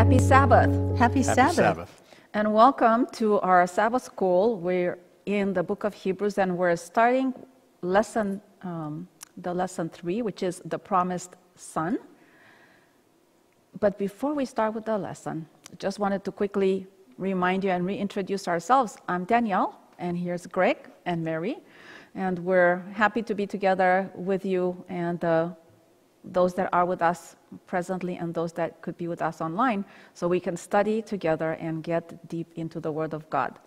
Happy Sabbath. Happy, Happy Sabbath. And welcome to our Sabbath school. We're in the book of Hebrews and we're starting lesson, um, the lesson three, which is the promised son. But before we start with the lesson, just wanted to quickly remind you and reintroduce ourselves. I'm Danielle, and here's Greg and Mary. And we're happy to be together with you and uh, those that are with us presently and those that could be with us online so we can study together and get deep into the Word of God.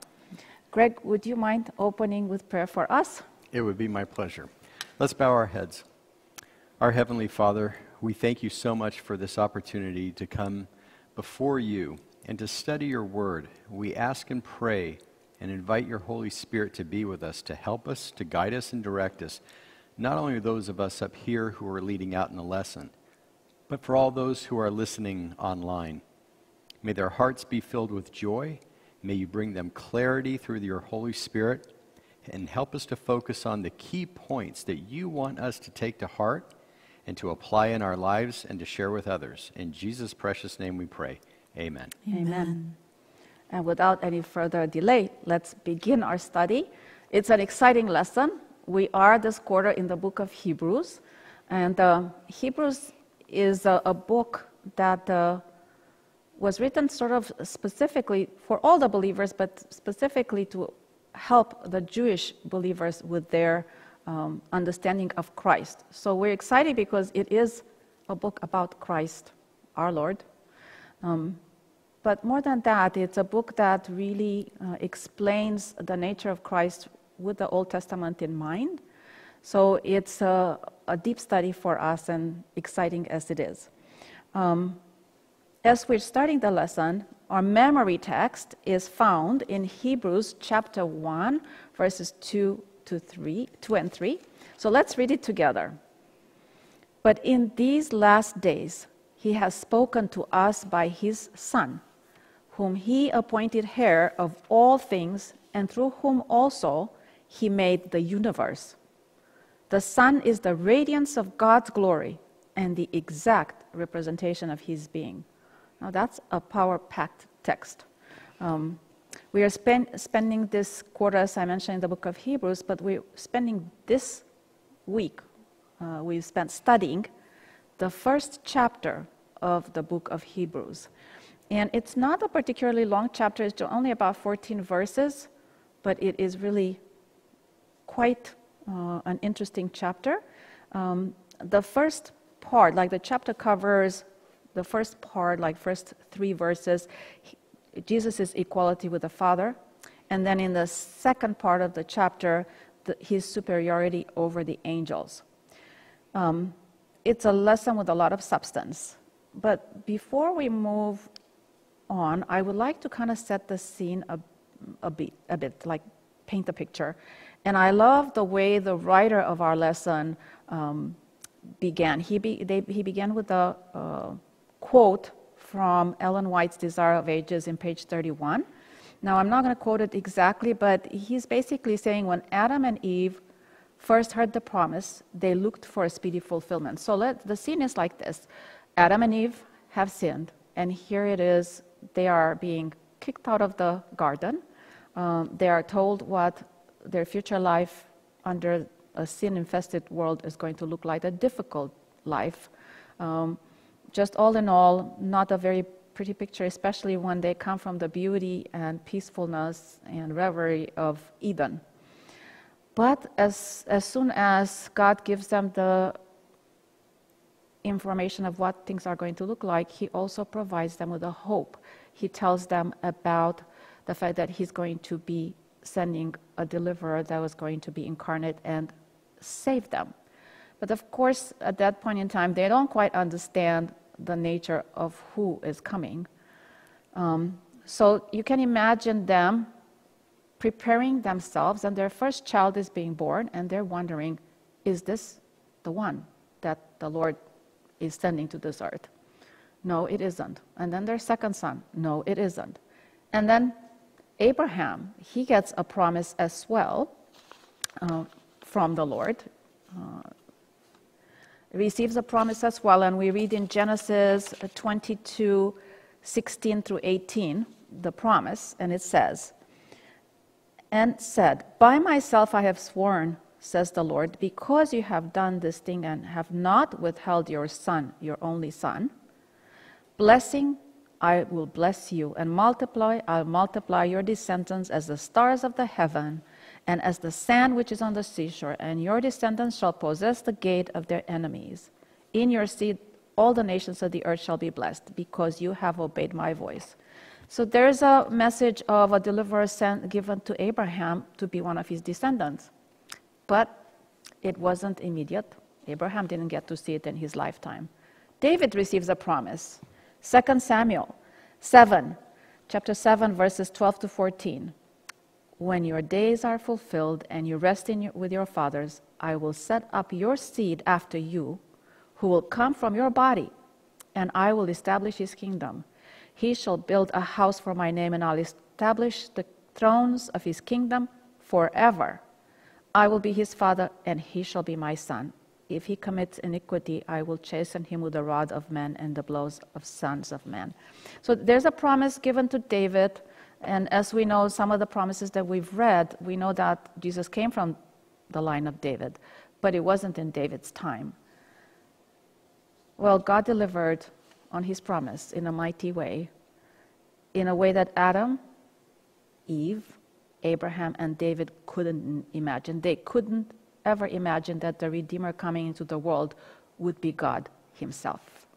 Greg, would you mind opening with prayer for us? It would be my pleasure. Let's bow our heads. Our Heavenly Father, we thank you so much for this opportunity to come before you and to study your word. We ask and pray and invite your Holy Spirit to be with us, to help us, to guide us and direct us not only those of us up here who are leading out in the lesson, but for all those who are listening online. May their hearts be filled with joy. May you bring them clarity through your Holy Spirit and help us to focus on the key points that you want us to take to heart and to apply in our lives and to share with others. In Jesus' precious name we pray. Amen. Amen. And without any further delay, let's begin our study. It's an exciting lesson we are this quarter in the book of Hebrews, and uh, Hebrews is a, a book that uh, was written sort of specifically for all the believers, but specifically to help the Jewish believers with their um, understanding of Christ. So we're excited because it is a book about Christ, our Lord. Um, but more than that, it's a book that really uh, explains the nature of Christ with the Old Testament in mind. So it's a, a deep study for us and exciting as it is. Um, as we're starting the lesson, our memory text is found in Hebrews chapter 1, verses 2 to 3, 2 and 3. So let's read it together. But in these last days, he has spoken to us by his Son, whom he appointed heir of all things, and through whom also he made the universe. The Son is the radiance of God's glory and the exact representation of his being. Now, that's a power packed text. Um, we are spend, spending this quarter, as I mentioned in the book of Hebrews, but we're spending this week, uh, we've spent studying the first chapter of the book of Hebrews. And it's not a particularly long chapter, it's only about 14 verses, but it is really quite uh, an interesting chapter. Um, the first part, like the chapter covers the first part, like first three verses, Jesus' equality with the Father. And then in the second part of the chapter, the, his superiority over the angels. Um, it's a lesson with a lot of substance. But before we move on, I would like to kind of set the scene a, a, bit, a bit, like paint a picture. And I love the way the writer of our lesson um, began. He, be, they, he began with a uh, quote from Ellen White's Desire of Ages in page 31. Now, I'm not going to quote it exactly, but he's basically saying when Adam and Eve first heard the promise, they looked for a speedy fulfillment. So let, the scene is like this Adam and Eve have sinned, and here it is, they are being kicked out of the garden. Um, they are told what their future life under a sin infested world is going to look like a difficult life. Um, just all in all, not a very pretty picture, especially when they come from the beauty and peacefulness and reverie of Eden. But as, as soon as God gives them the information of what things are going to look like, He also provides them with a hope. He tells them about the fact that He's going to be sending a deliverer that was going to be incarnate and save them. But of course, at that point in time, they don't quite understand the nature of who is coming. Um, so you can imagine them preparing themselves, and their first child is being born, and they're wondering, is this the one that the Lord is sending to this earth? No, it isn't. And then their second son, no, it isn't. And then Abraham, he gets a promise as well uh, from the Lord. Uh, receives a promise as well, and we read in Genesis 22 16 through 18, the promise, and it says, And said, By myself I have sworn, says the Lord, because you have done this thing and have not withheld your son, your only son. Blessing, I will bless you, and multiply, I'll multiply your descendants as the stars of the heaven and as the sand which is on the seashore, and your descendants shall possess the gate of their enemies. In your seed, all the nations of the earth shall be blessed, because you have obeyed my voice. So there's a message of a deliverer sent, given to Abraham to be one of his descendants. But it wasn't immediate. Abraham didn't get to see it in his lifetime. David receives a promise. 2 Samuel 7, chapter 7, verses 12 to 14. When your days are fulfilled and you rest your, with your fathers, I will set up your seed after you, who will come from your body, and I will establish his kingdom. He shall build a house for my name, and I'll establish the thrones of his kingdom forever. I will be his father, and he shall be my son. If he commits iniquity, I will chasten him with the rod of men and the blows of sons of men. So there's a promise given to David and as we know, some of the promises that we've read, we know that Jesus came from the line of David, but it wasn't in David's time. Well, God delivered on his promise in a mighty way, in a way that Adam, Eve, Abraham, and David couldn't imagine. They couldn't ever imagine that the Redeemer coming into the world would be God Himself.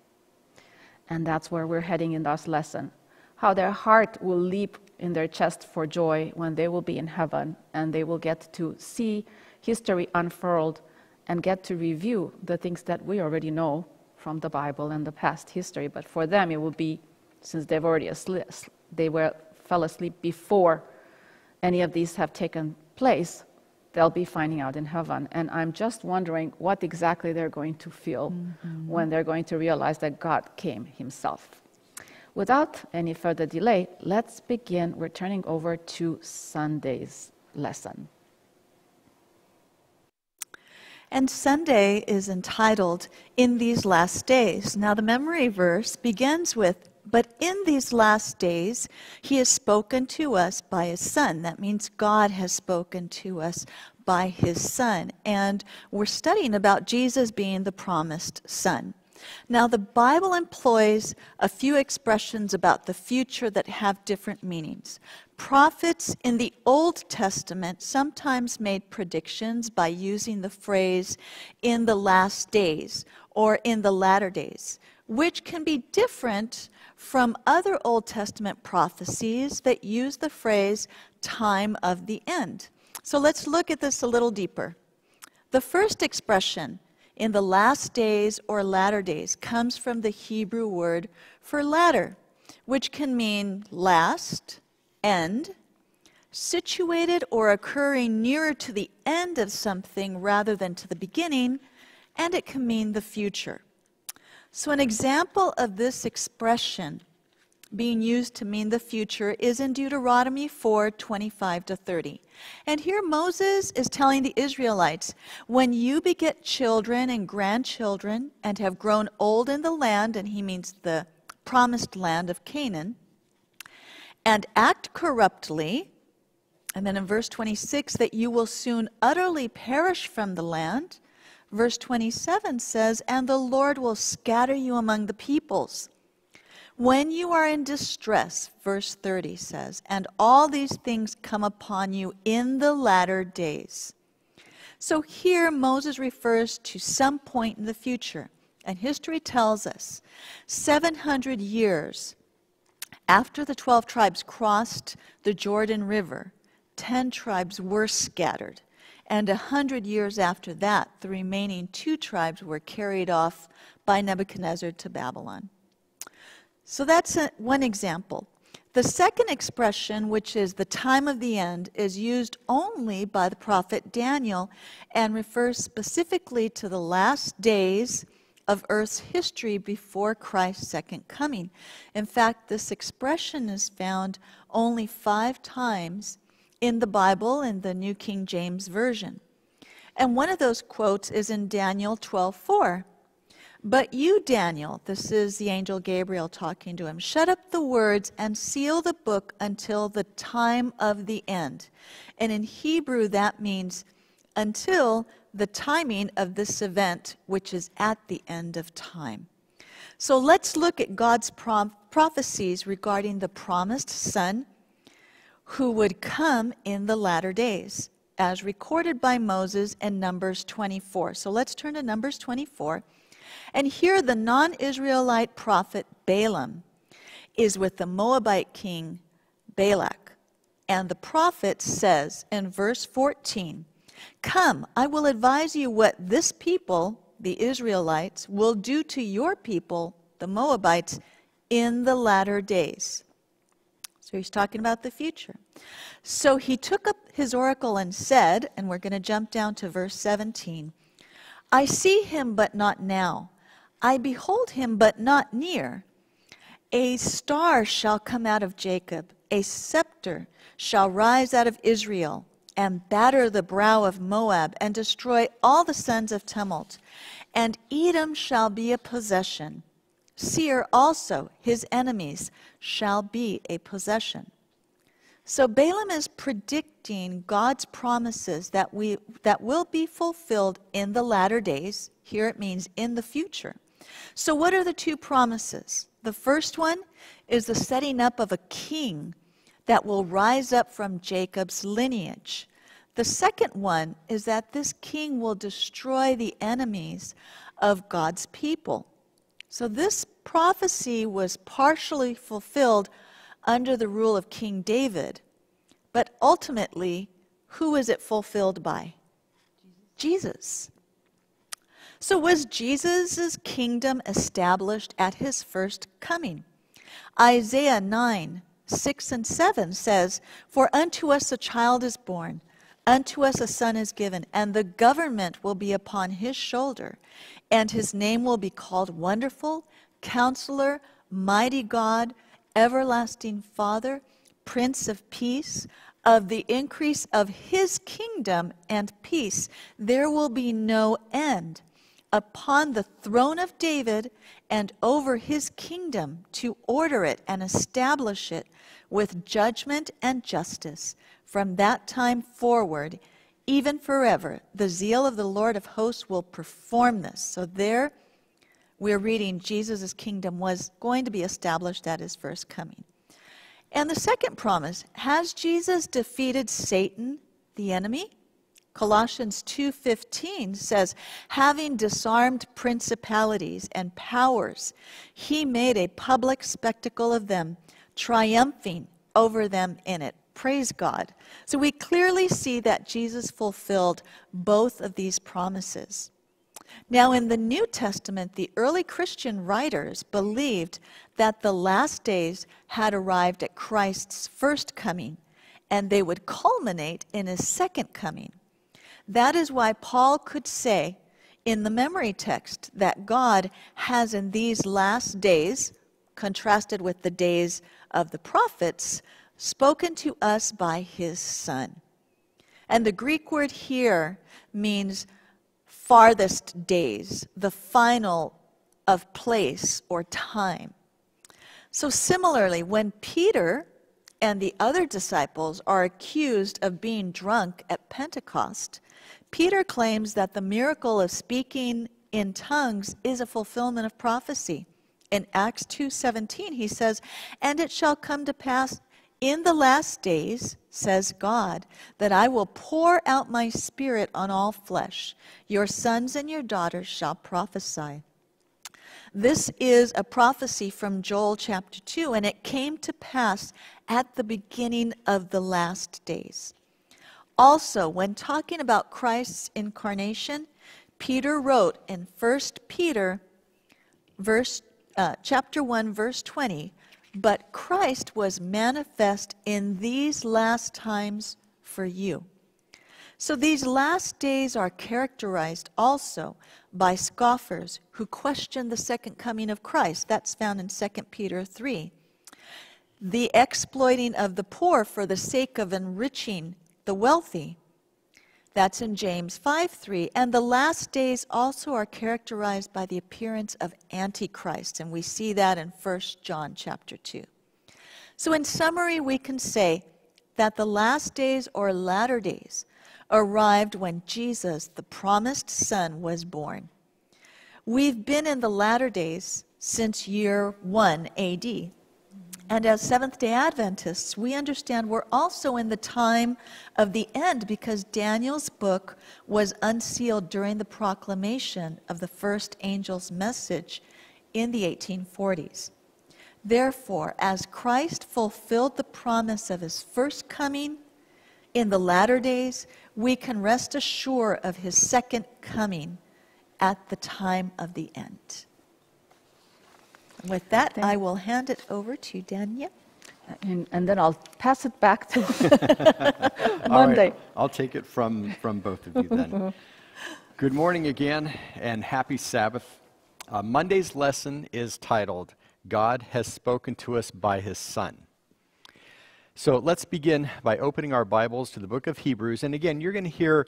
And that's where we're heading in this lesson. How their heart will leap in their chest for joy when they will be in heaven and they will get to see history unfurled and get to review the things that we already know from the Bible and the past history. But for them, it will be since they've already asleep, they were fell asleep before any of these have taken place. They'll be finding out in heaven. And I'm just wondering what exactly they're going to feel mm-hmm. when they're going to realize that God came Himself. Without any further delay, let's begin. We're turning over to Sunday's lesson. And Sunday is entitled In These Last Days. Now, the memory verse begins with, But in these last days, he has spoken to us by his Son. That means God has spoken to us by his Son. And we're studying about Jesus being the promised Son. Now, the Bible employs a few expressions about the future that have different meanings. Prophets in the Old Testament sometimes made predictions by using the phrase in the last days or in the latter days, which can be different from other Old Testament prophecies that use the phrase time of the end. So let's look at this a little deeper. The first expression, in the last days or latter days comes from the Hebrew word for latter, which can mean last, end, situated or occurring nearer to the end of something rather than to the beginning, and it can mean the future. So, an example of this expression being used to mean the future is in Deuteronomy 4 25 to 30. And here Moses is telling the Israelites when you beget children and grandchildren and have grown old in the land, and he means the promised land of Canaan, and act corruptly, and then in verse 26, that you will soon utterly perish from the land. Verse 27 says, And the Lord will scatter you among the peoples when you are in distress, verse 30 says, and all these things come upon you in the latter days. So here Moses refers to some point in the future. And history tells us 700 years after the 12 tribes crossed the Jordan River, 10 tribes were scattered. And a 100 years after that, the remaining two tribes were carried off by Nebuchadnezzar to Babylon. So that's a, one example. The second expression, which is the time of the end, is used only by the prophet Daniel and refers specifically to the last days of Earth's history before Christ's second coming. In fact, this expression is found only five times in the Bible in the New King James Version. And one of those quotes is in Daniel 12:4 But you, Daniel, this is the angel Gabriel talking to him, shut up the words and seal the book until the time of the end. And in Hebrew, that means until the timing of this event, which is at the end of time. So let's look at God's prophecies regarding the promised Son who would come in the latter days, as recorded by Moses in Numbers 24. So let's turn to Numbers 24. And here the non Israelite prophet Balaam is with the Moabite king Balak. And the prophet says in verse 14, Come, I will advise you what this people, the Israelites, will do to your people, the Moabites, in the latter days. So he's talking about the future. So he took up his oracle and said, and we're going to jump down to verse 17 I see him, but not now. I behold him, but not near. A star shall come out of Jacob, a scepter shall rise out of Israel, and batter the brow of Moab, and destroy all the sons of tumult. And Edom shall be a possession. Seir also, his enemies, shall be a possession. So Balaam is predicting God's promises that, we, that will be fulfilled in the latter days. Here it means in the future. So, what are the two promises? The first one is the setting up of a king that will rise up from Jacob's lineage. The second one is that this king will destroy the enemies of God's people. So, this prophecy was partially fulfilled under the rule of King David, but ultimately, who is it fulfilled by? Jesus. So, was Jesus' kingdom established at his first coming? Isaiah 9, 6 and 7 says, For unto us a child is born, unto us a son is given, and the government will be upon his shoulder, and his name will be called Wonderful, Counselor, Mighty God, Everlasting Father, Prince of Peace. Of the increase of his kingdom and peace, there will be no end upon the throne of David and over his kingdom to order it and establish it with judgment and justice from that time forward, even forever. The zeal of the Lord of hosts will perform this. So there we're reading Jesus' kingdom was going to be established at his first coming. And the second promise has Jesus defeated Satan, the enemy? Colossians 2:15 says, "Having disarmed principalities and powers, he made a public spectacle of them, triumphing over them in it." Praise God. So we clearly see that Jesus fulfilled both of these promises. Now, in the New Testament, the early Christian writers believed that the last days had arrived at Christ's first coming, and they would culminate in his second coming. That is why Paul could say in the memory text that God has in these last days, contrasted with the days of the prophets, spoken to us by his Son. And the Greek word here means farthest days, the final of place or time. So, similarly, when Peter and the other disciples are accused of being drunk at Pentecost, Peter claims that the miracle of speaking in tongues is a fulfillment of prophecy. In Acts 2:17 he says, "And it shall come to pass in the last days, says God, that I will pour out my spirit on all flesh. Your sons and your daughters shall prophesy." This is a prophecy from Joel chapter 2, and it came to pass at the beginning of the last days. Also, when talking about Christ's incarnation, Peter wrote in 1 Peter verse, uh, chapter 1, verse 20, but Christ was manifest in these last times for you. So these last days are characterized also by scoffers who question the second coming of Christ. That's found in 2 Peter 3. The exploiting of the poor for the sake of enriching the wealthy, That's in James 5 3. And the last days also are characterized by the appearance of Antichrist. And we see that in 1 John chapter 2. So, in summary, we can say that the last days or latter days arrived when Jesus, the promised Son, was born. We've been in the latter days since year 1 AD. And as Seventh day Adventists, we understand we're also in the time of the end because Daniel's book was unsealed during the proclamation of the first angel's message in the 1840s. Therefore, as Christ fulfilled the promise of his first coming in the latter days, we can rest assured of his second coming at the time of the end. With that, I will hand it over to Daniel. And, and then I'll pass it back to Monday. right, I'll take it from, from both of you then. Good morning again, and happy Sabbath. Uh, Monday's lesson is titled, God Has Spoken to Us by His Son. So let's begin by opening our Bibles to the book of Hebrews. And again, you're going to hear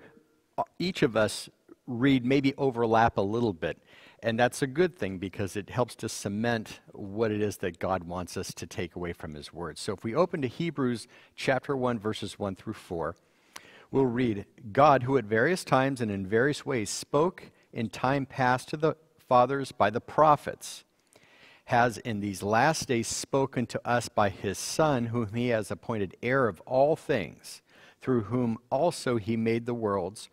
uh, each of us read, maybe overlap a little bit. And that's a good thing because it helps to cement what it is that God wants us to take away from His Word. So if we open to Hebrews chapter 1, verses 1 through 4, we'll read God, who at various times and in various ways spoke in time past to the fathers by the prophets, has in these last days spoken to us by His Son, whom He has appointed heir of all things, through whom also He made the worlds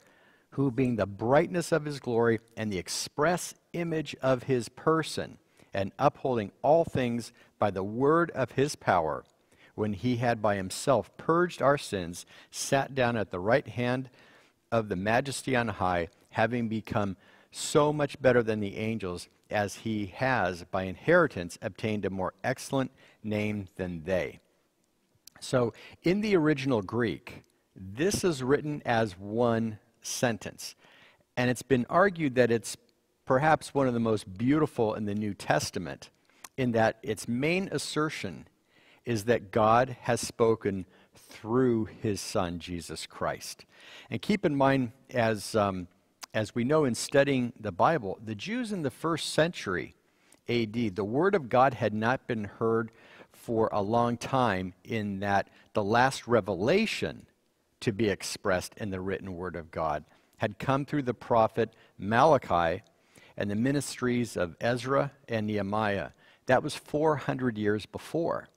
who, being the brightness of his glory and the express image of his person, and upholding all things by the word of his power, when he had by himself purged our sins, sat down at the right hand of the majesty on high, having become so much better than the angels, as he has by inheritance obtained a more excellent name than they. So, in the original Greek, this is written as one sentence. And it's been argued that it's perhaps one of the most beautiful in the New Testament, in that its main assertion is that God has spoken through his Son, Jesus Christ. And keep in mind, as, um, as we know in studying the Bible, the Jews in the first century AD, the Word of God had not been heard for a long time, in that the last revelation to be expressed in the written word of God had come through the prophet Malachi and the ministries of Ezra and Nehemiah. That was 400 years before.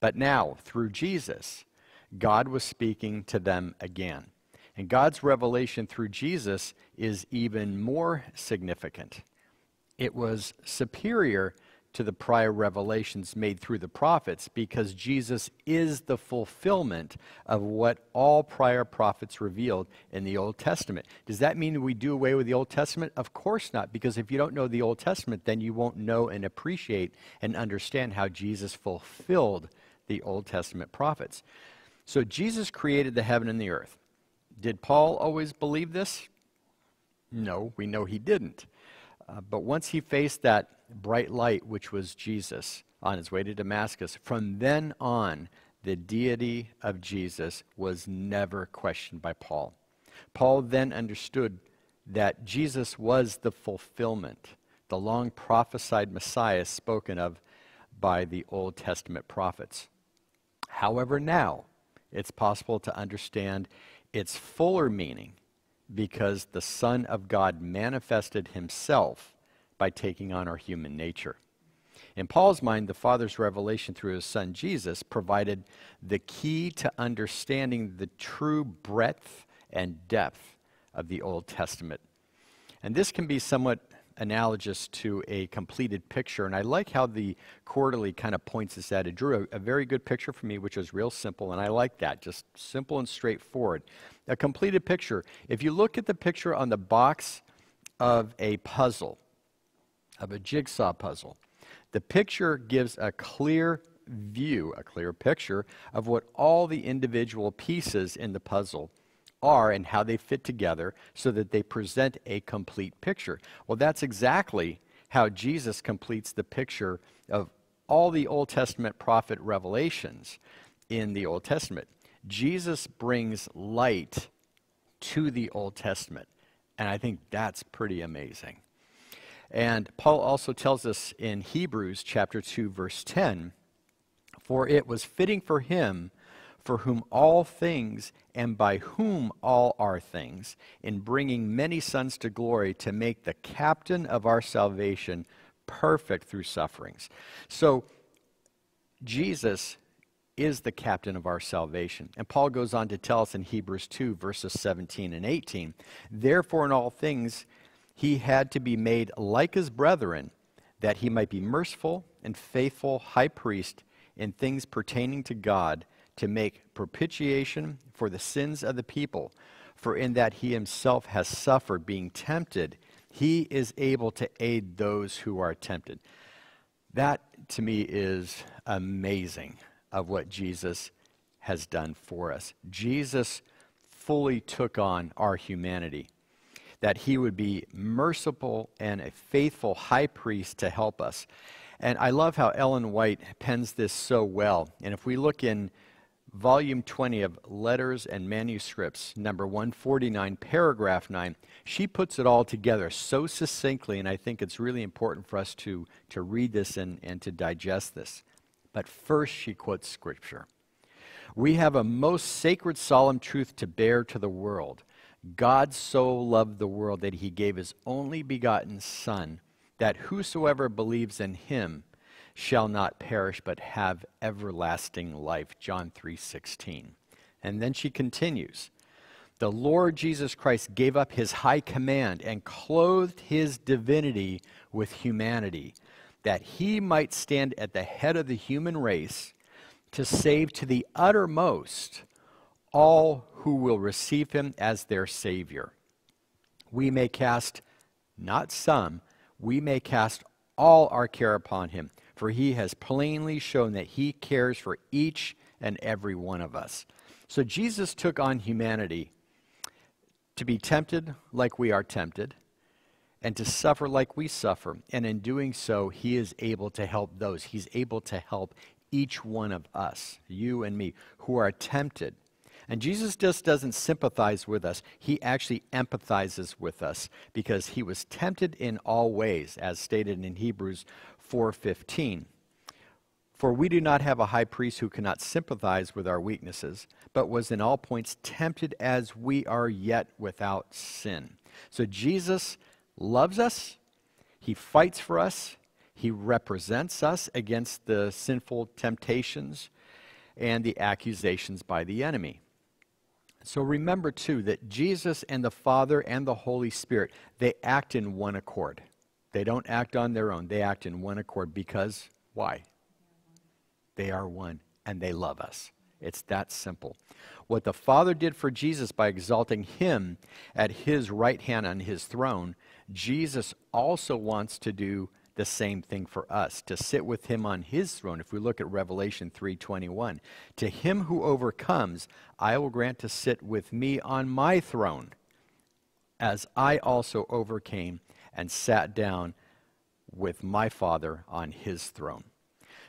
But now, through Jesus, God was speaking to them again. And God's revelation through Jesus is even more significant. It was superior to the prior revelations made through the prophets because Jesus is the fulfillment of what all prior prophets revealed in the Old Testament. Does that mean we do away with the Old Testament? Of course not, because if you don't know the Old Testament, then you won't know and appreciate and understand how Jesus fulfilled the Old Testament prophets. So Jesus created the heaven and the earth. Did Paul always believe this? No, we know he didn't. Uh, but once he faced that bright light, which was Jesus, on his way to Damascus, from then on, the deity of Jesus was never questioned by Paul. Paul then understood that Jesus was the fulfillment, the long prophesied Messiah spoken of by the Old Testament prophets. However, now it's possible to understand its fuller meaning because the Son of God manifested himself by taking on our human nature. In Paul's mind, the Father's revelation through his Son Jesus provided the key to understanding the true breadth and depth of the Old Testament. And this can be somewhat analogous to a completed picture. And I like how the quarterly kind of points us at. It drew a, a, very good picture for me, which was real simple, and I like that, just simple and straightforward. A completed picture. If you look at the picture on the box of a puzzle, of a jigsaw puzzle. The picture gives a clear view, a clear picture of what all the individual pieces in the puzzle are and how they fit together so that they present a complete picture. Well, that's exactly how Jesus completes the picture of all the Old Testament prophet revelations in the Old Testament. Jesus brings light to the Old Testament. And I think that's pretty amazing. And Paul also tells us in Hebrews chapter 2 verse 10, for it was fitting for him for whom all things and by whom all are things, in bringing many sons to glory, to make the captain of our salvation perfect through sufferings. So, Jesus is the captain of our salvation. And Paul goes on to tell us in Hebrews 2, verses 17 and 18 Therefore, in all things, he had to be made like his brethren, that he might be merciful and faithful high priest in things pertaining to God to make propitiation for the sins of the people. For in that he himself has suffered being tempted, he is able to aid those who are tempted. That to me is amazing of what Jesus has done for us. Jesus fully took on our humanity, that he would be merciful and a faithful high priest to help us. And I love how Ellen White pens this so well. And if we look in volume 20 of Letters and Manuscripts, number 149, paragraph 9, she puts it all together so succinctly, and I think it's really important for us to, to read this and, and to digest this. But first, she quotes Scripture. We have a most sacred, solemn truth to bear to the world. God so loved the world that he gave his only begotten Son, that whosoever believes in him shall not perish but have everlasting life. John 3:16. And then she continues, the Lord Jesus Christ gave up his high command and clothed his divinity with humanity, that he might stand at the head of the human race to save to the uttermost all who will receive him as their Savior. We may cast not some, we may cast all our care upon him, for he has plainly shown that he cares for each and every one of us. So Jesus took on humanity to be tempted like we are tempted, and to suffer like we suffer. And in doing so, he is able to help those. He's able to help each one of us, you and me, who are tempted. And Jesus just doesn't sympathize with us, he actually empathizes with us because he was tempted in all ways, as stated in Hebrews 4:15. For we do not have a high priest who cannot sympathize with our weaknesses, but was in all points tempted as we are yet without sin. So Jesus loves us, he fights for us, he represents us against the sinful temptations and the accusations by the enemy. So remember too that Jesus and the Father and the Holy Spirit, they act in one accord. They don't act on their own. They act in one accord because why? They are one and they love us. It's that simple. What the Father did for Jesus by exalting him at his right hand on his throne, Jesus also wants to do the same thing for us to sit with him on his throne if we look at revelation 3.21 to him who overcomes i will grant to sit with me on my throne as i also overcame and sat down with my Father on his throne.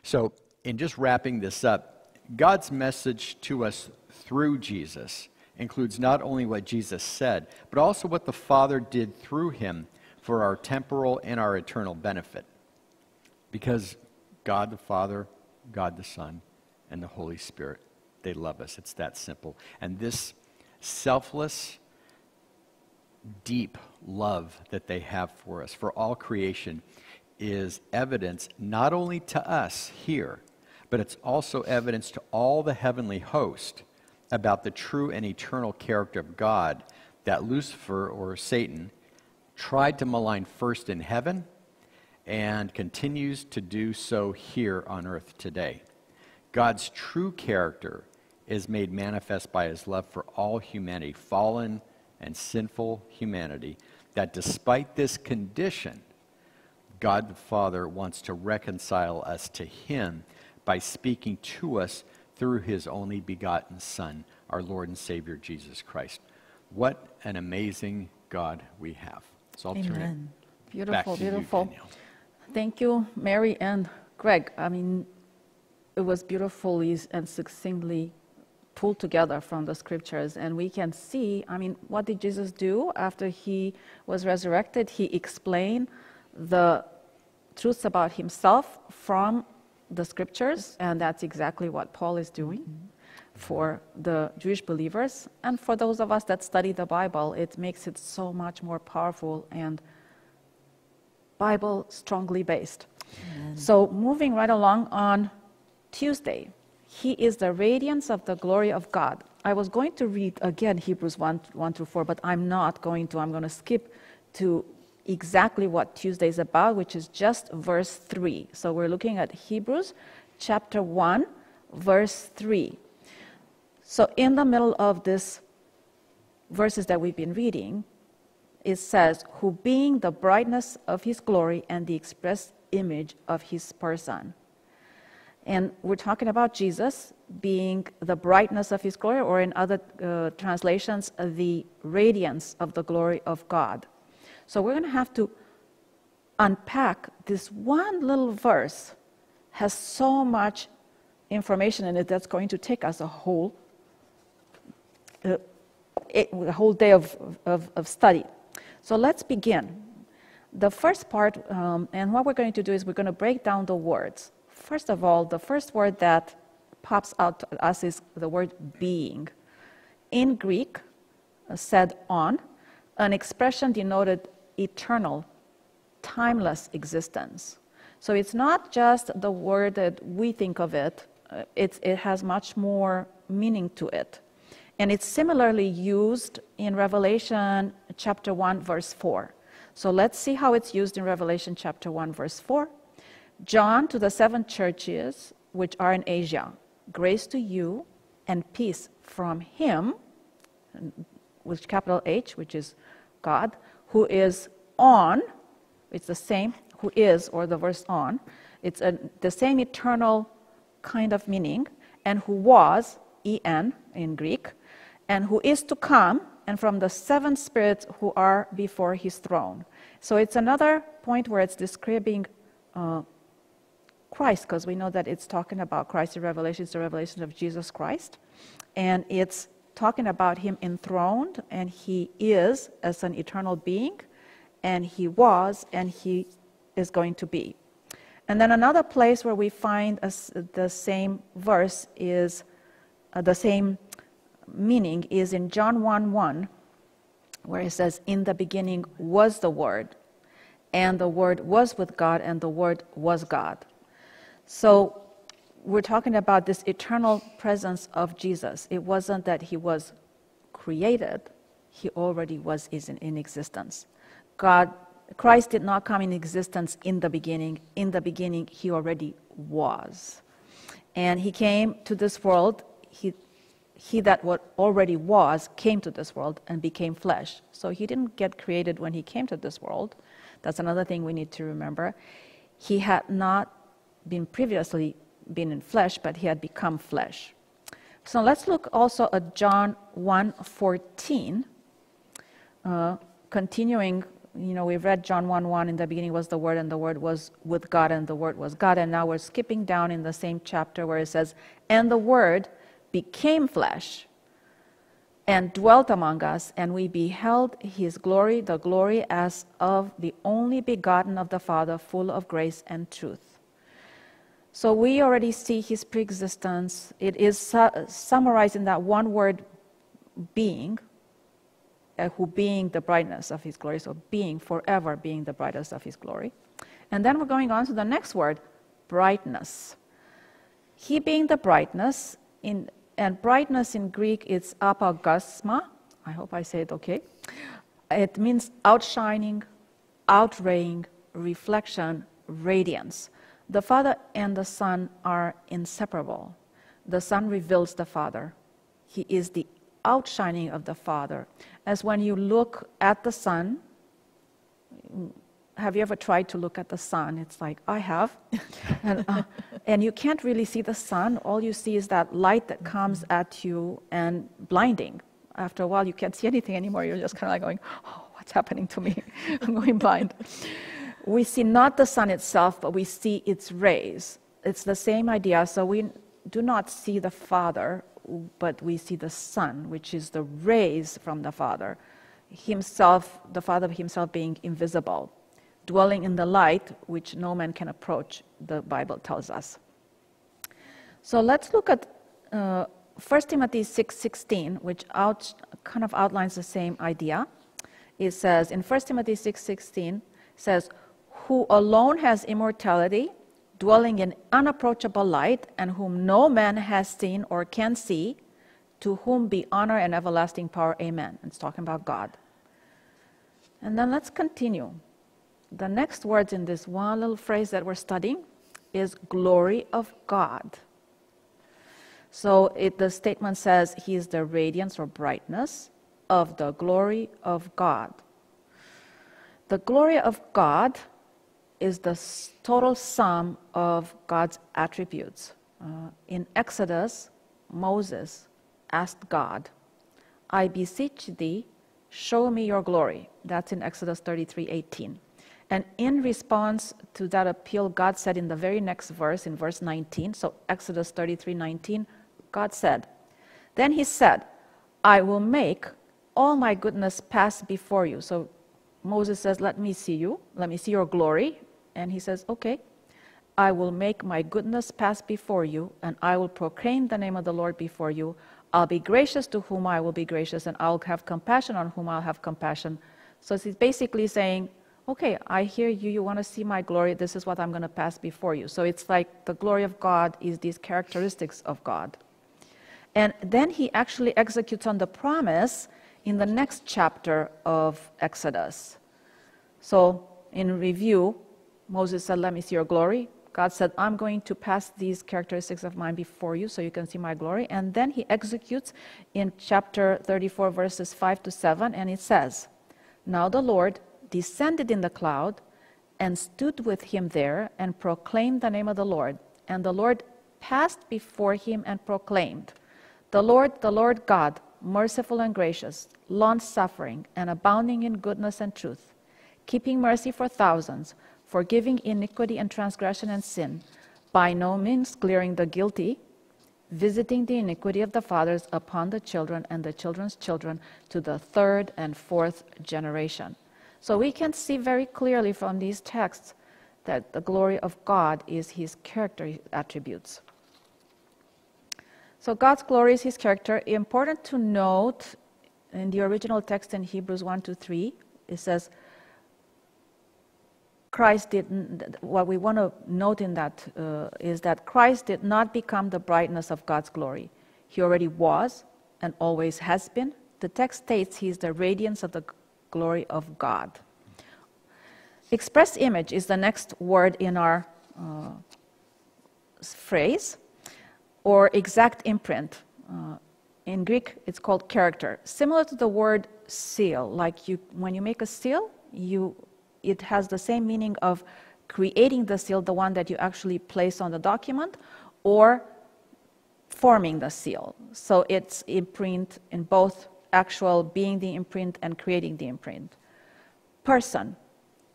So, in just wrapping this up, God's message to us through Jesus includes not only what Jesus said, but also what the Father did through him for our temporal and our eternal benefit. Because God the Father, God the Son, and the Holy Spirit, they love us. It's that simple. And this selfless, deep love that they have for us, for all creation, is evidence not only to us here, but it's also evidence to all the heavenly host about the true and eternal character of God that Lucifer or Satan tried to malign first in heaven and continues to do so here on earth today. God's true character is made manifest by his love for all humanity, fallen and sinful humanity, that despite this condition, God the Father wants to reconcile us to Him by speaking to us through His only begotten Son, our Lord and Savior Jesus Christ. What an amazing God we have. So I'll Amen. Beautiful, beautiful. You. Thank you, Mary and Greg. I mean, it was beautifully and succinctly pulled together from the scriptures and we can see i mean what did jesus do after he was resurrected he explained the truths about himself from the scriptures and that's exactly what paul is doing mm-hmm. for the jewish believers and for those of us that study the bible it makes it so much more powerful and bible strongly based Amen. so moving right along on tuesday he is the radiance of the glory of God. I was going to read again Hebrews 1, 1 through 4, but I'm not going to. I'm going to skip to exactly what Tuesday is about, which is just verse 3. So we're looking at Hebrews chapter 1, verse 3. So in the middle of this verses that we've been reading, it says, Who being the brightness of his glory and the express image of his person and we're talking about Jesus being the brightness of his glory, or in other uh, translations, the radiance of the glory of God. So we're going to have to unpack this one little verse has so much information in it that's going to take us a whole uh, a whole day of, of, of, study. So let's begin. The first part, um, and what we're going to do is we're going to break down the words. First of all, the first word that pops out to us is the word being. In Greek, uh, said on, an expression denoted eternal, timeless existence. So it's not just the word that we think of it, uh, it has much more meaning to it. And it's similarly used in Revelation chapter 1, verse 4. So let's see how it's used in Revelation chapter 1, verse 4. John to the seven churches which are in Asia, grace to you and peace from him, with capital H, which is God, who is on, it's the same, who is, or the verse on, it's a, the same eternal kind of meaning, and who was, en in Greek, and who is to come, and from the seven spirits who are before his throne. So it's another point where it's describing uh, Christ, because we know that it's talking about Christ in Revelation, it's the revelation of Jesus Christ. And it's talking about him enthroned, and he is as an eternal being, and he was, and he is going to be. And then another place where we find a, the same verse is uh, the same meaning is in John 1 1, where it says, In the beginning was the Word, and the Word was with God, and the Word was God. So we're talking about this eternal presence of Jesus. It wasn't that he was created, he already was in, in existence. God, Christ did not come in existence in the beginning. In the beginning, he already was. And he came to this world, he, he that what already was came to this world and became flesh. So he didn't get created when he came to this world. That's another thing we need to remember. He had not been previously been in flesh, but he had become flesh. So let's look also at John 1:14. Uh, continuing, you know, we read John 1 1 in the beginning was the Word, and the Word was with God, and the Word was God. And now we're skipping down in the same chapter where it says, And the Word became flesh and dwelt among us, and we beheld his glory, the glory as of the only begotten of the Father, full of grace and truth. So we already see his preexistence. It is su- summarized in that one word, being, uh, who being the brightness of his glory, so being, forever being the brightness of his glory. And then we're going on to the next word, brightness. He being the brightness, in, and brightness in Greek is apaugasma. I hope I say it okay. It means outshining, outraying, reflection, radiance. The Father and the Son are inseparable. The Son reveals the Father. He is the outshining of the Father. As when you look at the sun, have you ever tried to look at the sun? It's like, I have. and, uh, and you can't really see the sun. All you see is that light that comes at you and blinding. After a while, you can't see anything anymore. You're just kind of like going, oh, what's happening to me? I'm going blind we see not the sun itself, but we see its rays. It's the same idea. So we do not see the Father. but we see the Son, which is the rays from the Father. Himself, the Father himself being invisible, dwelling in the light which no man can approach, the Bible tells us. So let's look at uh, 1 Timothy 6:16, which out, kind of outlines the same idea. It says in 1 Timothy 6:16 says, "Who alone has immortality, dwelling in unapproachable light, and whom no man has seen or can see, to whom be honor and everlasting power. Amen." It's talking about God. And then let's continue. The next words in this one little phrase that we're studying is glory of God. So it, the statement says, He is the radiance or brightness of the glory of God. The glory of God is the total sum of God's attributes. Uh, in Exodus, Moses asked God, I beseech thee, show me your glory. That's in Exodus 33 18. And in response to that appeal, God said in the very next verse, in verse 19, so Exodus 33 19, God said. Then he said, I will make all my goodness pass before you. So Moses says, Let me see you. Let me see your glory. And he says, Okay. I will make my goodness pass before you, and I will proclaim the name of the Lord before you. I'll be gracious to whom I will be gracious, and I'll have compassion on whom I'll have compassion. So he's basically saying, Okay, I hear you. You want to see my glory. This is what I'm going to pass before you. So it's like the glory of God is these characteristics of God. And then he actually executes on the promise in the next chapter of Exodus. So, in review, Moses said, Let me see your glory. God said, I'm going to pass these characteristics of mine before you so you can see my glory. And then he executes in chapter 34, verses 5 to 7, and it says, Now the Lord descended in the cloud and stood with him there and proclaimed the name of the Lord. And the Lord passed before him and proclaimed, the Lord, the Lord God, merciful and gracious, long suffering, and abounding in goodness and truth, keeping mercy for thousands, forgiving iniquity and transgression and sin, by no means clearing the guilty, visiting the iniquity of the fathers upon the children and the children's children to the third and fourth generation. So we can see very clearly from these texts that the glory of God is his character attributes. So God's glory is his character. Important to note in the original text in Hebrews 1 to 3, it says, Christ did, what we want to note in that uh, is that Christ did not become the brightness of God's glory. He already was and always has been. The text states he is the radiance of the glory of God. Express image is the next word in our uh, phrase or exact imprint. Uh, in Greek, it's called character. Similar to the word seal, like you, when you make a seal, you, it has the same meaning of creating the seal, the one that you actually place on the document, or forming the seal. So it's imprint in both actual being the imprint and creating the imprint. Person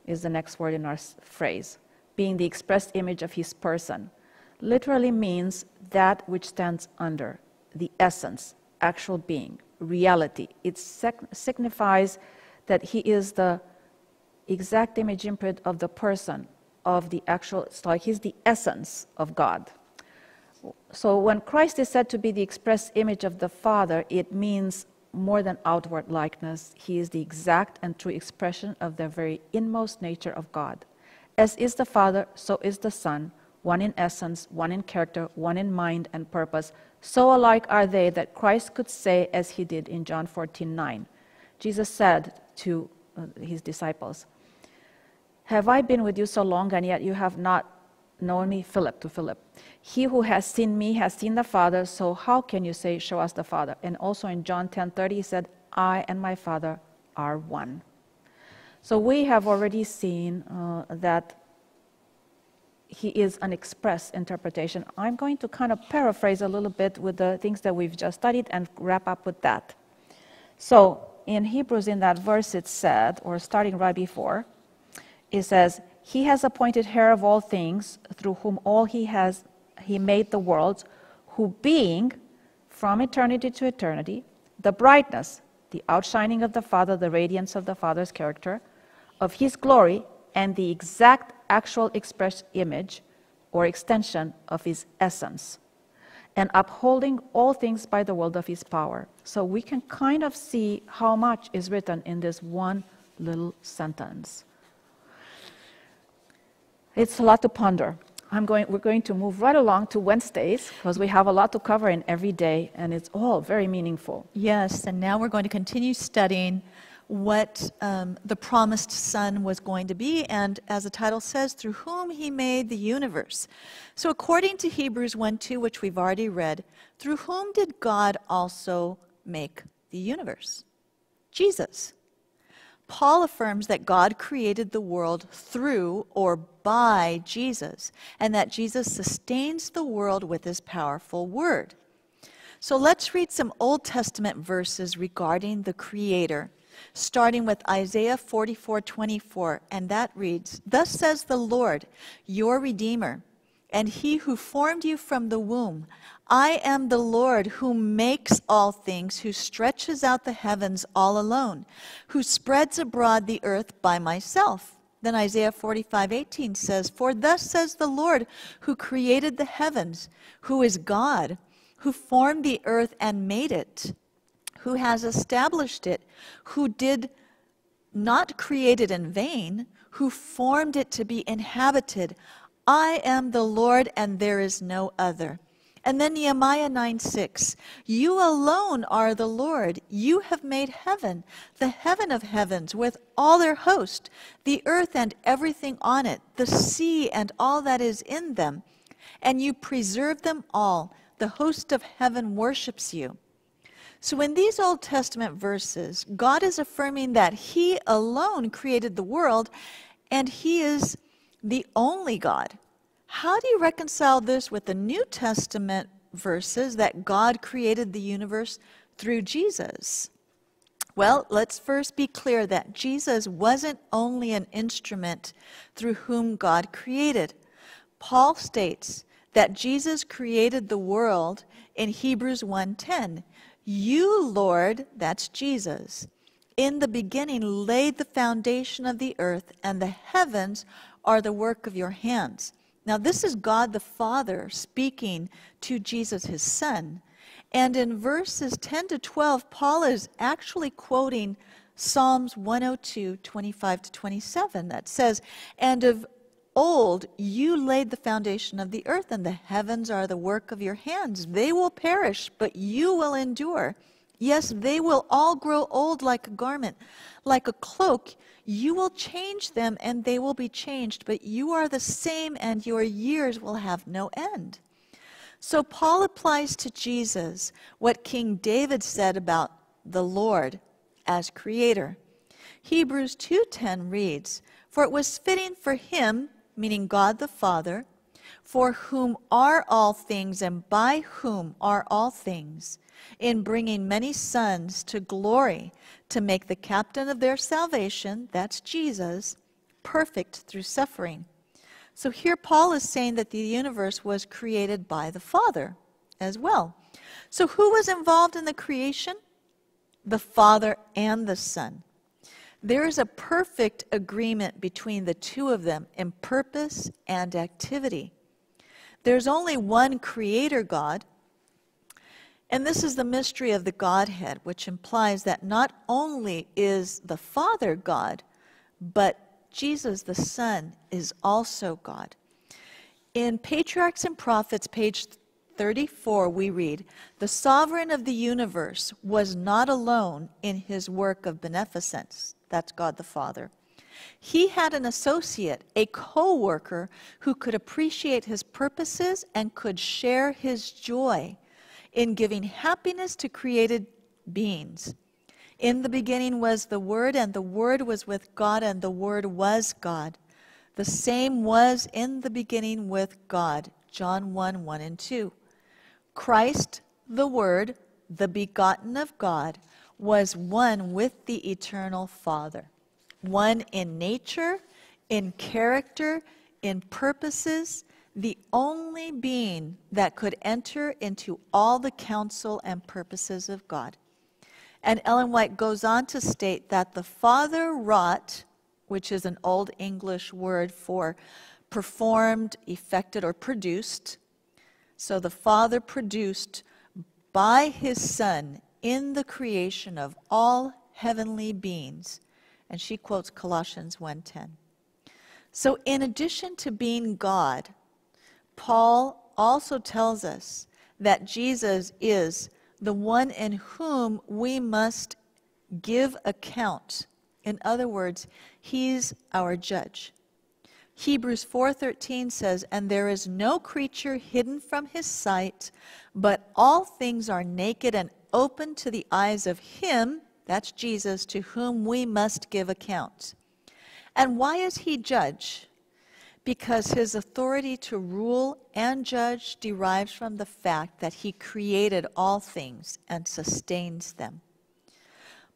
is the next word in our phrase, being the expressed image of his person literally means that which stands under, the essence, actual being, reality. It signifies that he is the exact image imprint of the person, of the actual, like he's the essence of God. So when Christ is said to be the express image of the Father, it means more than outward likeness. He is the exact and true expression of the very inmost nature of God. As is the Father, so is the Son one in essence, one in character, one in mind and purpose. So alike are they that Christ could say, as he did in John 14 9. Jesus said to uh, his disciples, Have I been with you so long, and yet you have not known me? Philip to Philip. He who has seen me has seen the Father, so how can you say, Show us the Father? And also in John 10 30, he said, I and my Father are one. So we have already seen uh, that he is an express interpretation. I'm going to kind of paraphrase a little bit with the things that we've just studied and wrap up with that. So in Hebrews, in that verse, it said, or starting right before, it says, He has appointed heir of all things, through whom all he has he made the worlds, who being from eternity to eternity, the brightness, the outshining of the Father, the radiance of the Father's character, of his glory, and the exact actual express image or extension of his essence, and upholding all things by the word of his power. So we can kind of see how much is written in this one little sentence. It's a lot to ponder. I'm going, we're going to move right along to Wednesdays because we have a lot to cover in every day, and it's all very meaningful. Yes, and now we're going to continue studying what um, the promised Son was going to be, and as the title says, through whom he made the universe. So, according to Hebrews 1 2, which we've already read, through whom did God also make the universe? Jesus. Paul affirms that God created the world through or by Jesus, and that Jesus sustains the world with his powerful word. So let's read some Old Testament verses regarding the Creator, starting with Isaiah 44 24, and that reads Thus says the Lord, your Redeemer, and he who formed you from the womb. I am the Lord who makes all things, who stretches out the heavens all alone, who spreads abroad the earth by myself. Then Isaiah 45, 18 says, For thus says the Lord, who created the heavens, who is God, who formed the earth and made it, who has established it, who did not create it in vain, who formed it to be inhabited. I am the Lord, and there is no other. And then Nehemiah 9 6. You alone are the Lord. You have made heaven, the heaven of heavens, with all their host, the earth and everything on it, the sea and all that is in them. And you preserve them all. The host of heaven worships you. So, in these Old Testament verses, God is affirming that He alone created the world and He is the only God. How do you reconcile this with the New Testament verses that God created the universe through Jesus? Well, let's first be clear that Jesus wasn't only an instrument through whom God created. Paul states that Jesus created the world in Hebrews 1:10. You, Lord, that's Jesus, in the beginning laid the foundation of the earth, and the heavens are the work of your hands. Now, this is God the Father speaking to Jesus, his Son. And in verses 10 to 12, Paul is actually quoting Psalms 102, 25 to 27, that says, And of old you laid the foundation of the earth, and the heavens are the work of your hands. They will perish, but you will endure. Yes, they will all grow old like a garment, like a cloak. You will change them and they will be changed, but you are the same and your years will have no end. So Paul applies to Jesus what King David said about the Lord as creator. Hebrews 2:10 reads, "For it was fitting for him, meaning God the Father, for whom are all things and by whom are all things, in bringing many sons to glory, to make the captain of their salvation, that's Jesus, perfect through suffering. So here Paul is saying that the universe was created by the Father as well. So who was involved in the creation? The Father and the Son. There is a perfect agreement between the two of them in purpose and activity. There's only one creator God, and this is the mystery of the Godhead, which implies that not only is the Father God, but Jesus the Son is also God. In Patriarchs and Prophets, page 34, we read The sovereign of the universe was not alone in his work of beneficence. That's God the Father. He had an associate, a co worker, who could appreciate his purposes and could share his joy in giving happiness to created beings. In the beginning was the Word, and the Word was with God, and the Word was God. The same was in the beginning with God. John 1 1 and 2. Christ, the Word, the begotten of God, was one with the eternal Father, one in nature, in character, in purposes, the only being that could enter into all the counsel and purposes of God. And Ellen White goes on to state that the Father wrought, which is an Old English word for performed, effected, or produced. So the Father produced by his Son in the creation of all heavenly beings. And she quotes Colossians 1:10. So in addition to being God, Paul also tells us that Jesus is the one in whom we must give account. In other words, he's our judge. Hebrews 4:13 says, "And there is no creature hidden from his sight, but all things are naked and open to the eyes of him, that's Jesus, to whom we must give account." And why is he judge? Because his authority to rule and judge derives from the fact that he created all things and sustains them.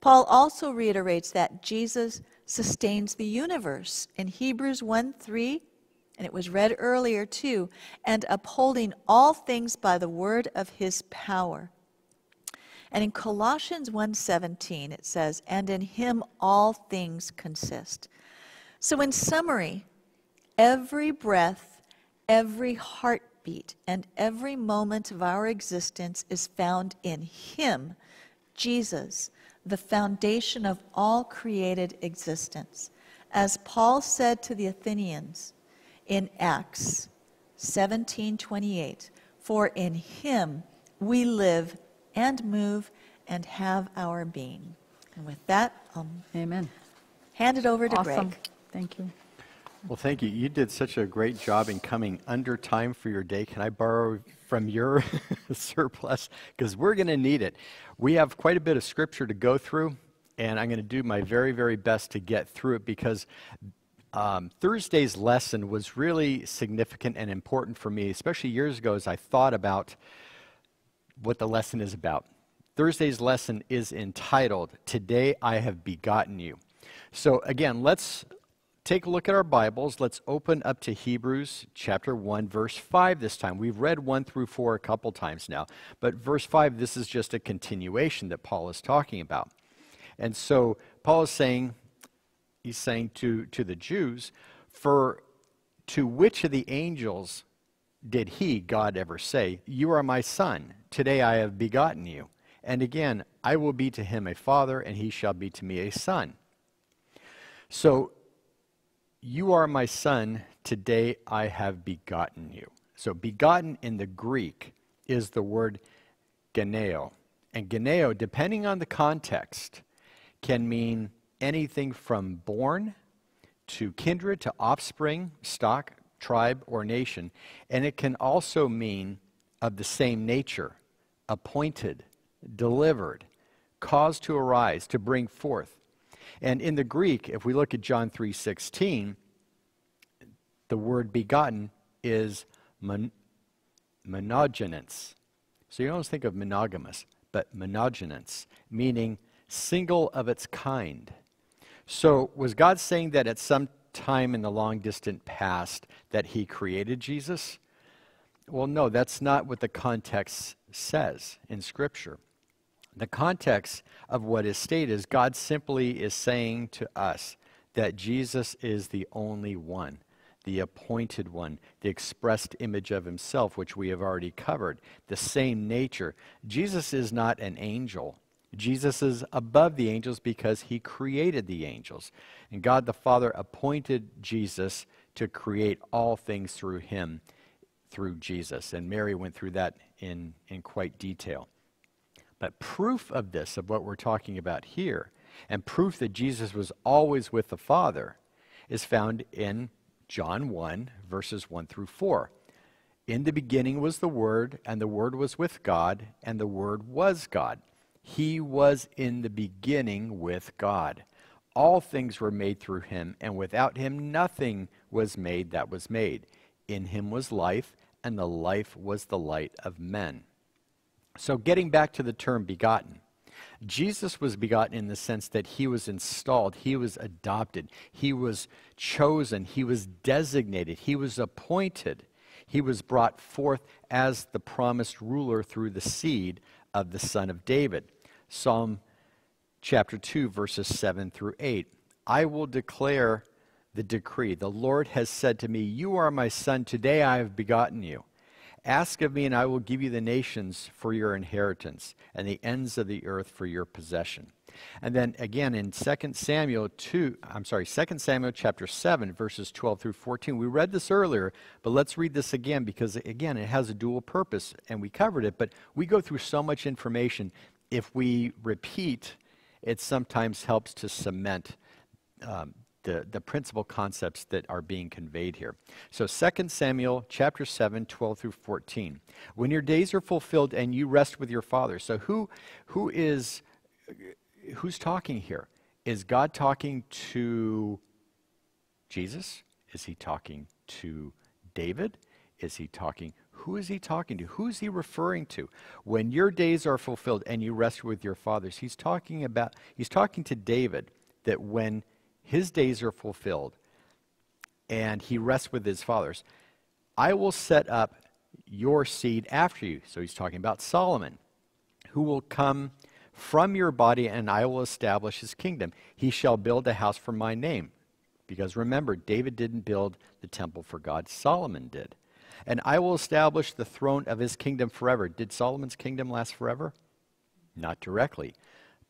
Paul also reiterates that Jesus sustains the universe in Hebrews 1 3, and it was read earlier too, and upholding all things by the word of his power. And in Colossians 1:17 it says, "And in him all things consist." So in summary, Every breath, every heartbeat, and every moment of our existence is found in Him, Jesus, the foundation of all created existence. As Paul said to the Athenians in Acts 17:28, "For in him we live and move and have our being." And with that, I'll Amen. hand it over to Awesome. Greg. Thank you. Well, thank you. You did such a great job in coming under time for your day. Can I borrow from your surplus? Because we're going to need it. We have quite a bit of scripture to go through, and I'm going to do my very, very best to get through it because um, Thursday's lesson was really significant and important for me, especially years ago as I thought about what the lesson is about. Thursday's lesson is entitled, Today I Have Begotten You. So, again, let's take a look at our Bibles. Let's open up to Hebrews chapter 1, verse 5 this time. We've read 1 through 4 a couple times now, but verse 5, this is just a continuation that Paul is talking about. And so Paul is saying, he's saying to, to the Jews, for to which of the angels did he, God, ever say, You are my son, today I have begotten you? And again, I will be to him a father, and he shall be to me a son. So you are my son, today I have begotten you. So, begotten in the Greek is the word geneo. And geneo, depending on the context, can mean anything from born to kindred to offspring, stock, tribe, or nation. And it can also mean of the same nature, appointed, delivered, caused to arise, to bring forth. And in the Greek, if we look at John 3:16, the word begotten is mon-. So you always think of monogamous, but monogenous, meaning single of its kind. So was God saying that at some time in the long distant past that he created Jesus? Well, no, that's not what the context says in Scripture. The context of what is stated is God simply is saying to us that Jesus is the only one, the appointed one, the expressed image of himself, which we have already covered, the same nature. Jesus is not an angel. Jesus is above the angels because he created the angels. And God the Father appointed Jesus to create all things through him, through Jesus. And Mary went through that in, in quite detail. But proof of this, of what we're talking about here, and proof that Jesus was always with the Father, is found in John 1, verses 1 through 4. In the beginning was the Word, and the Word was with God, and the Word was God. He was in the beginning with God. All things were made through him, and without him nothing was made that was made. In him was life, and the life was the light of men. So, getting back to the term begotten, Jesus was begotten in the sense that he was installed, he was adopted, he was chosen, he was designated, he was appointed. He was brought forth as the promised ruler through the seed of the son of David. Psalm chapter 2, verses 7 through 8. I will declare the decree. The Lord has said to me, You are my son, today I have begotten you. Ask of me, and I will give you the nations for your inheritance, and the ends of the earth for your possession. And then again in 2 Samuel 2, I'm sorry, 2 Samuel chapter 7, verses 12 through 14. We read this earlier, but let's read this again because, again, it has a dual purpose, and we covered it, but we go through so much information. If we repeat, it sometimes helps to cement um, the, the principal concepts that are being conveyed here. So 2 Samuel chapter 7, 12 through 14. When your days are fulfilled and you rest with your father. So who who is who's talking here? Is God talking to Jesus? Is he talking to David? Is he talking who is he talking to? Who is he referring to? When your days are fulfilled and you rest with your fathers, he's talking about he's talking to David that when his days are fulfilled and he rests with his fathers, I will set up your seed after you. So he's talking about Solomon, who will come from your body, and I will establish his kingdom. He shall build a house for my name. Because remember, David didn't build the temple for God, Solomon did. And I will establish the throne of his kingdom forever. Did Solomon's kingdom last forever? Not directly.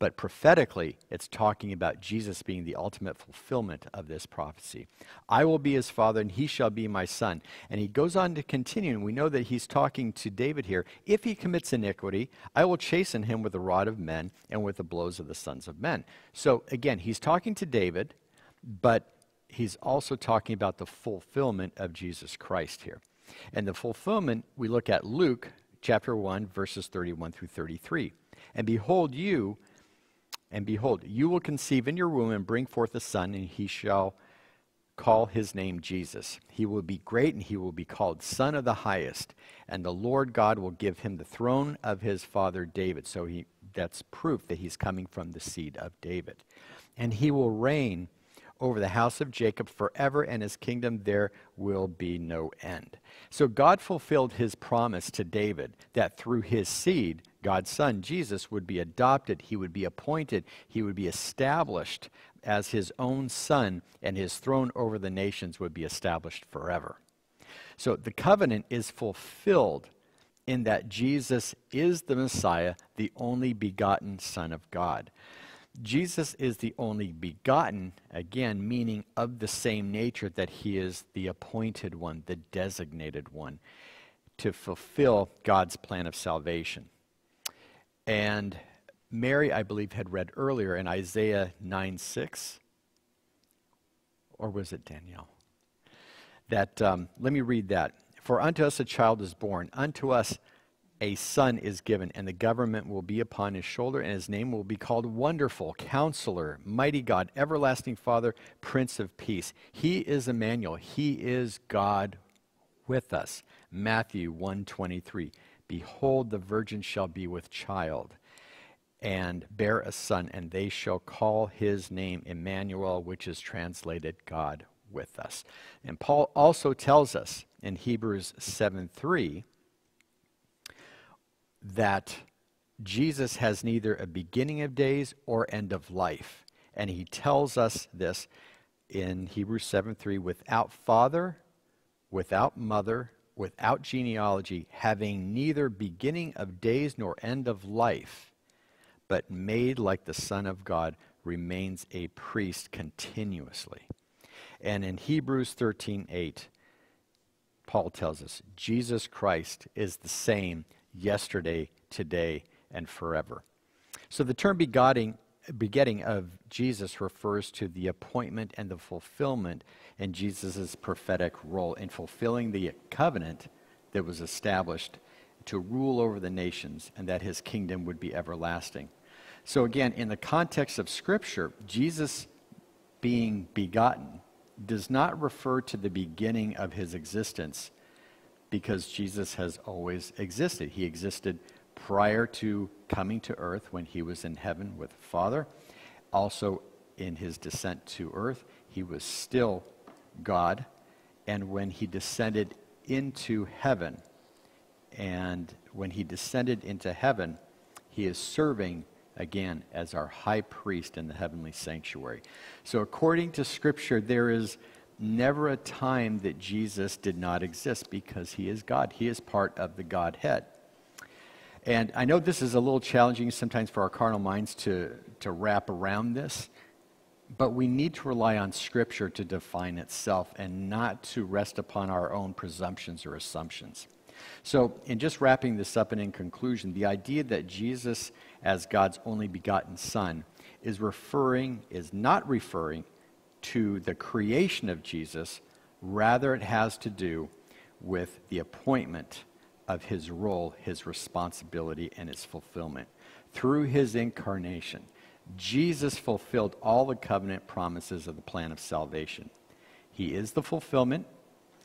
But prophetically, it's talking about Jesus being the ultimate fulfillment of this prophecy. I will be his father, and he shall be my son. And he goes on to continue, and we know that he's talking to David here. If he commits iniquity, I will chasten him with the rod of men and with the blows of the sons of men. So again, he's talking to David, but he's also talking about the fulfillment of Jesus Christ here. And the fulfillment, we look at Luke chapter 1, verses 31 through 33. And behold, you and behold, you will conceive in your womb and bring forth a son, and he shall call his name Jesus. He will be great, and he will be called Son of the Highest. And the Lord God will give him the throne of his father David. So he, that's proof that he's coming from the seed of David. And he will reign over the house of Jacob forever, and his kingdom there will be no end. So God fulfilled his promise to David that through his seed, God's son, Jesus, would be adopted, he would be appointed, he would be established as his own son, and his throne over the nations would be established forever. So the covenant is fulfilled in that Jesus is the Messiah, the only begotten Son of God. Jesus is the only begotten, again, meaning of the same nature that he is the appointed one, the designated one, to fulfill God's plan of salvation. And Mary, I believe, had read earlier in Isaiah 9 6, or was it Danielle? That, um, let me read that. For unto us a child is born, unto us a son is given, and the government will be upon his shoulder, and his name will be called Wonderful, Counselor, Mighty God, Everlasting Father, Prince of Peace. He is Emmanuel. He is God with us. Matthew 123. Behold, the virgin shall be with child and bear a son, and they shall call his name Emmanuel, which is translated God with us. And Paul also tells us in Hebrews 7 3 that Jesus has neither a beginning of days or end of life. And he tells us this in Hebrews 7 3 without father, without mother, without genealogy, having neither beginning of days nor end of life, but made like the Son of God, remains a priest continuously. And in Hebrews 13 8, Paul tells us Jesus Christ is the same yesterday, today, and forever. So the term begetting, begetting of Jesus refers to the appointment and the fulfillment in Jesus' prophetic role in fulfilling the covenant that was established to rule over the nations and that his kingdom would be everlasting. So, again, in the context of Scripture, Jesus being begotten does not refer to the beginning of his existence because Jesus has always existed. He existed prior to coming to earth when he was in heaven with the Father. Also, in his descent to earth, he was still God. And when he descended into heaven. And when he descended into heaven, he is serving again as our high priest in the heavenly sanctuary. So, according to Scripture, there is never a time that Jesus did not exist because he is God. He is part of the Godhead. And I know this is a little challenging sometimes for our carnal minds to, to wrap around this, but we need to rely on Scripture to define itself and not to rest upon our own presumptions or assumptions. So, in just wrapping this up and in conclusion, the idea that Jesus, as God's only begotten Son, is referring, is not referring to the creation of Jesus, rather, it has to do with the appointment of his role, his responsibility, and his fulfillment. Through his incarnation, Jesus fulfilled all the covenant promises of the plan of salvation. He is the fulfillment,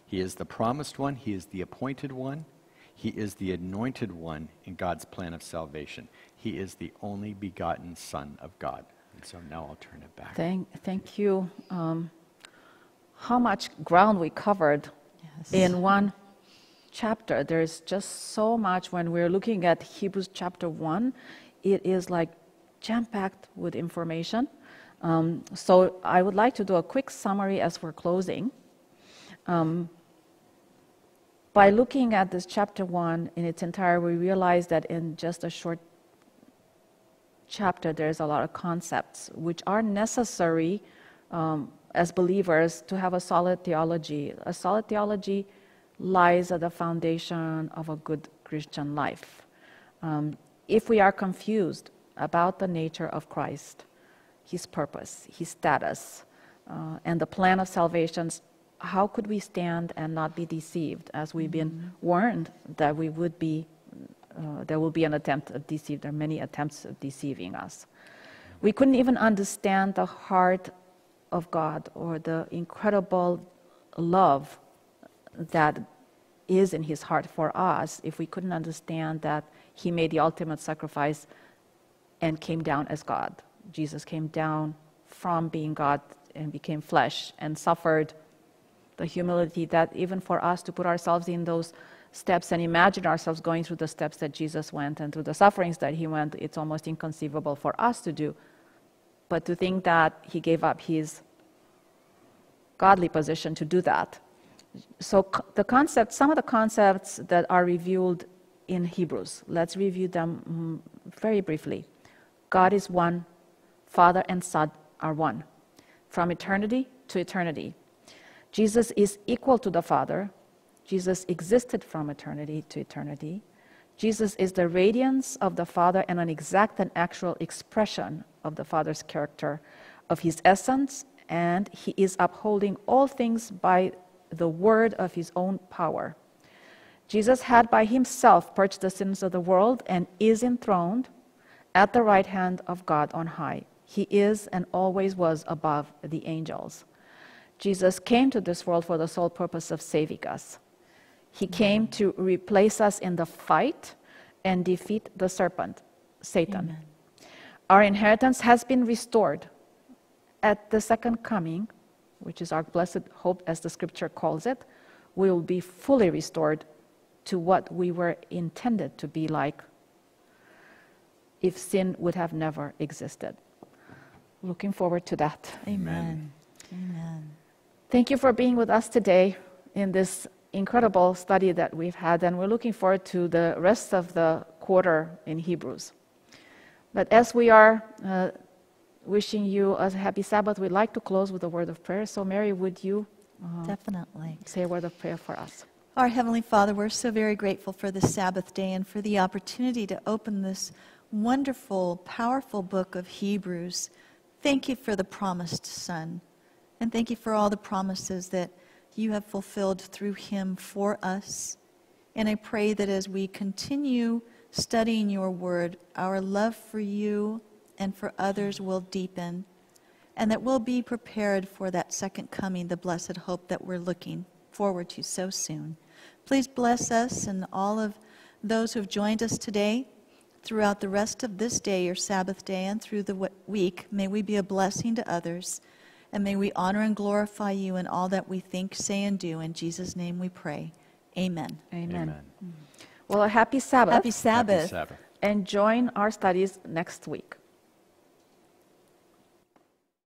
he is the promised one, he is the appointed one, he is the anointed one in God's plan of salvation. He is the only begotten Son of God. And so now I'll turn it back. Thank, thank you. Um, how much ground we covered yes. in one chapter. There's just so much when we're looking at Hebrews chapter 1. It is like jam packed with information. Um, so I would like to do a quick summary as we're closing. Um, by looking at this chapter 1 in its entirety, we realize that in just a short chapter, there's a lot of concepts which are necessary um, as believers to have a solid theology. A solid theology lies at the foundation of a good Christian life. Um, if we are confused about the nature of Christ, his purpose, his status, uh, and the plan of salvation, how could we stand and not be deceived as we've been mm-hmm. warned that we would be uh, there will be an attempt to deceive. There are many attempts of deceiving us. We couldn't even understand the heart of God or the incredible love that is in His heart for us if we couldn't understand that He made the ultimate sacrifice and came down as God. Jesus came down from being God and became flesh and suffered the humility that even for us to put ourselves in those steps and imagine ourselves going through the steps that Jesus went and through the sufferings that he went, it's almost inconceivable for us to do. But to think that he gave up his godly position to do that. So, the concepts, some of the concepts that are revealed in Hebrews, let's review them mm, very briefly. God is one, Father and Son are one, from eternity to eternity. Jesus is equal to the Father, Jesus existed from eternity to eternity. Jesus is the radiance of the Father and an exact and actual expression of the Father's character, of his essence, and he is upholding all things by the word of his own power. Jesus had by himself purged the sins of the world and is enthroned at the right hand of God on high. He is and always was above the angels. Jesus came to this world for the sole purpose of saving us. He came to replace us in the fight and defeat the serpent, Satan. Amen. Our inheritance has been restored at the second coming, which is our blessed hope, as the scripture calls it. We will be fully restored to what we were intended to be like if sin would have never existed. Looking forward to that. Amen. Amen. Thank you for being with us today in this incredible study that we've had, and we're looking forward to the rest of the quarter in Hebrews. But as we are uh, wishing you a happy Sabbath, we'd like to close with a word of prayer. So, Mary, would you uh, definitely say a word of prayer for us? Our Heavenly Father, we're so very grateful for this Sabbath day and for the opportunity to open this wonderful, powerful book of Hebrews. Thank you for the promised Son, and thank you for all the promises that you have fulfilled through him for us. And I pray that as we continue studying your word, our love for you and for others will deepen, and that we'll be prepared for that second coming, the blessed hope that we're looking forward to so soon. Please bless us and all of those who have joined us today throughout the rest of this day, your Sabbath day, and through the week. May we be a blessing to others. And may we honor and glorify you in all that we think, say, and do. In Jesus' name we pray. Amen. Amen. Well, a happy Sabbath. Happy Sabbath. Happy Sabbath. and join our studies next week.